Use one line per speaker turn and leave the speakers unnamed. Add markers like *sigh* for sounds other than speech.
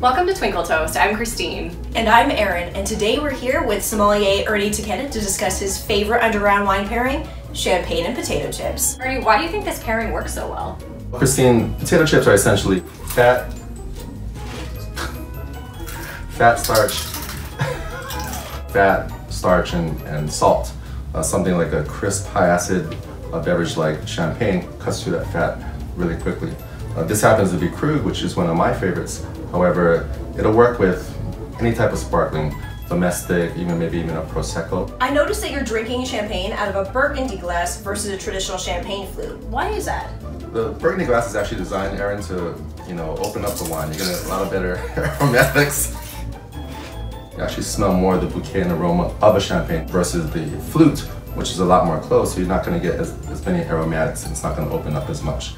Welcome to Twinkle Toast. I'm Christine.
And I'm Erin, and today we're here with sommelier Ernie Taketa to discuss his favorite underground wine pairing, champagne and potato chips.
Ernie, why do you think this pairing works so well?
Christine, potato chips are essentially fat, fat starch, fat, starch, and, and salt. Uh, something like a crisp, high acid uh, beverage like champagne cuts through that fat really quickly. Uh, this happens to be Krug, which is one of my favorites. However, it'll work with any type of sparkling, domestic, even maybe even a Prosecco.
I noticed that you're drinking champagne out of a burgundy glass versus a traditional champagne flute. Why is that?
The burgundy glass is actually designed, Erin, to you know open up the wine. You get a lot of better *laughs* aromatics. You actually smell more of the bouquet and aroma of a champagne versus the flute, which is a lot more closed, so you're not going to get as, as many aromatics and it's not going to open up as much.